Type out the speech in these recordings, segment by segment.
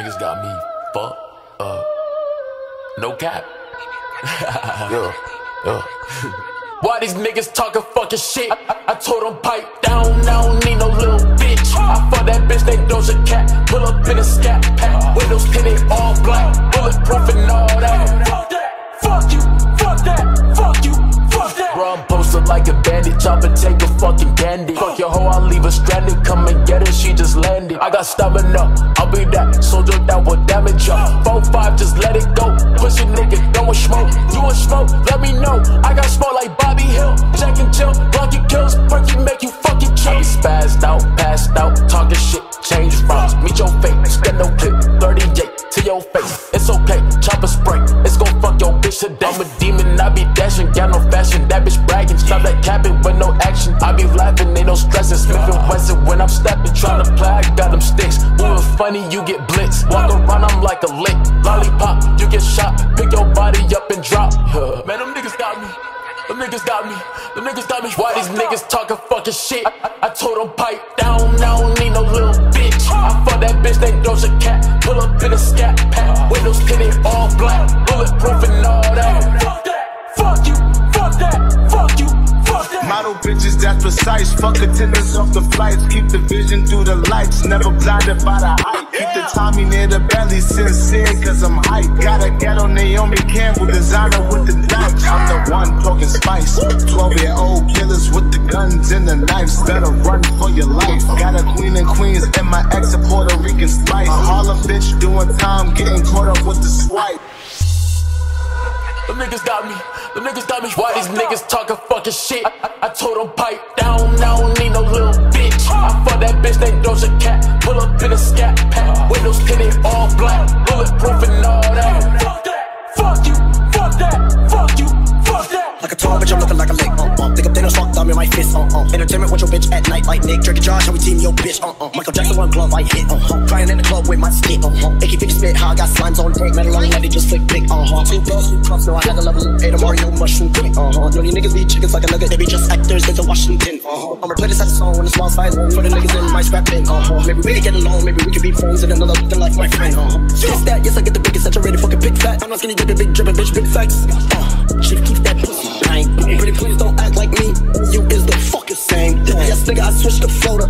Niggas got me fucked up. No cap. Yeah, yeah. Why these niggas talking fucking shit? I, I told them pipe down, I don't need no little bitch. I fuck that bitch named Doja Cat. Pull up in a scat pack. Windows tinted all black. Bulletproof and all that. Fuck that. Fuck you. Fuck that. Fuck you. Fuck that. Bro, I'm posted like a bandit. Chop and take a fucking candy. Fuck your hoe, I'll leave a stranded. Got stamina. I'll be that soldier that will damage ya. 4-5, just let it go. Pussy nigga, don't smoke. You want smoke? Let me know. I got smoke like Bobby Hill. Jack and Jill, Rocky kills. Perky make you fucking chill. Spazzed out, passed out, talking shit. Change routes, meet your fate. Get no clip, 38 to your face. It's okay, chopper spray. It's gon' fuck your bitch today. I'm a demon, I be dashing, got no fashion. That bitch stop that capping with no action. I be laughing, ain't no stressing. Smith and Wesson when I'm stepping, tryna play, I got them sticks. Moving funny, you get blitz. Walk around, I'm like a lick. Lollipop, you get shot. Pick your body up and drop. Man, them niggas got me. Them niggas got me. Them niggas got me. Why these niggas talking fucking shit? I, I, I told them pipe down. I don't need no little bitch. I fuck that bitch named Doja Cat. Pull up in a scat pack. Windows tinted all black. Precise. Fuck attendance off the flights. Keep the vision through the lights. Never blinded by the hype. Keep the Tommy near the belly. Sincere cause I'm hype. Got a ghetto Naomi Campbell designer with the knife. I'm the one talking spice. 12 year old killers with the guns and the knives. Better run for your life. Got a queen and queens and my ex a Puerto Rican spice. A Harlem bitch doing time. Getting caught up with the swipe. Them niggas got me. Them niggas got me. Why these niggas talking fucking shit? I, I, told them pipe down. I don't need no little bitch. I fuck that bitch named Doja Cat. Pull up in a scat pack. Windows tinted all black. Bulletproof and all. That. Uh. Thanos, fuck thumb in my fist. Uh, uh. Entertainment with your bitch at night, like Nick. Drake and Josh, how we team your bitch. Uh, uh. Michael Jackson, one glove, I hit. Uh, uh. Crying in the club with my stick. Uh, uh. Icky bitch spit, how I got slimes on deck. Metal on they just flick dick. Uh, uh. Two girls, two cups, no, I had a level eight. A Mario mushroom quick. Uh, uh. Know you niggas be chickens like a nugget. They be just actors, they to Washington. Uh, uh. I'ma play this as a song when the small side for the niggas in my scrap bin. Uh, uh. Maybe we can get along, maybe we can be friends in another looking like my friend. Uh, uh. Yes, that, yes, I get the biggest saturated fucking big fat. I'm not skinny dipping, big dripping, bitch, big facts. Uh, chief, I the floater.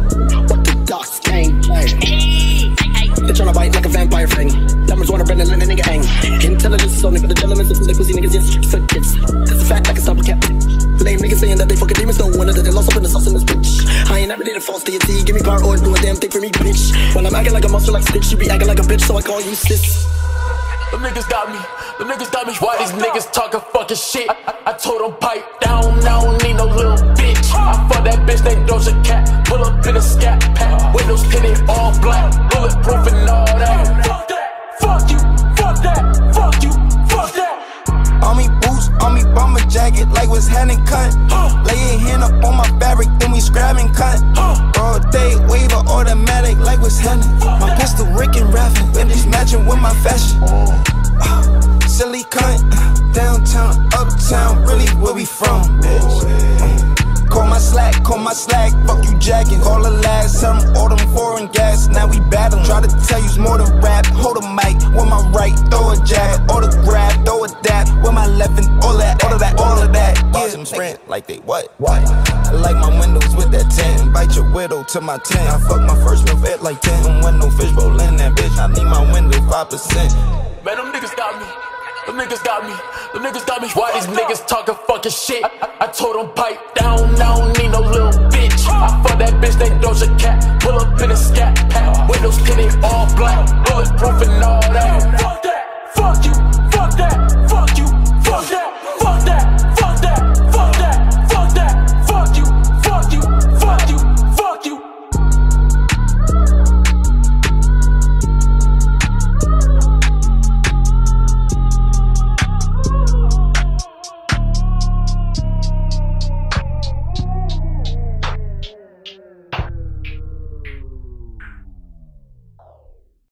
What the docs came. They tryna bite like a vampire thing. Diamonds wanna bend and let a nigga hang. Intelligence only for the gentlemen, so the pussy niggas, yes, for kids. That's a fact, stop a cap. Lame niggas saying that they fucking demons don't win, that they lost up in the sauce in this bitch. I ain't never did a false deity. Give me power or do a damn thing for me, bitch. When I'm acting like a monster like Stitch, you be acting like a bitch, so I call you sis. Them niggas got me. Them niggas got me. Why these niggas talking fucking shit? I, I, I told them pipe down. I don't need no little bitch. I fuck that bitch named Doja Cat. Pull up in a scat pack. Windows tinted all black. Bulletproof and all that. Fuck that. Fuck you. Fuck that. Fuck you. Fuck that. On me boots, on me bomber jacket, like what's happening, cunt. Lay your hand up on my fabric, then we scrabbing, cunt. All day, waiver, automatic, like what's happening. My pistol, Rick and Raffin, bitch matching with my fashion. Uh, silly cunt, downtown, uptown, really where we from, bitch. Call my slack, call my slack, fuck you jacking. Call the last, some all them foreign gas, now we battling. Try to tell you's more than rap, hold a mic, with my right, throw a jab, autograph, throw a dap, with my left and all that, all of that, all of that. Yeah, them sprint like they what? What? I like my windows with that 10, bite your widow to my tent. I fuck my first move at like 10, don't want no fish roll in that bitch, I need my window 5%. Man, them niggas got me. Them niggas got me. Them niggas got me. Why these niggas talking fucking shit? I, I, I told them pipe down. I don't need no little bitch. I fuck that bitch named Doja Cat. Pull up in a scat pack. Windows tinted all black. Bulletproof and all that. Fuck that. Fuck you.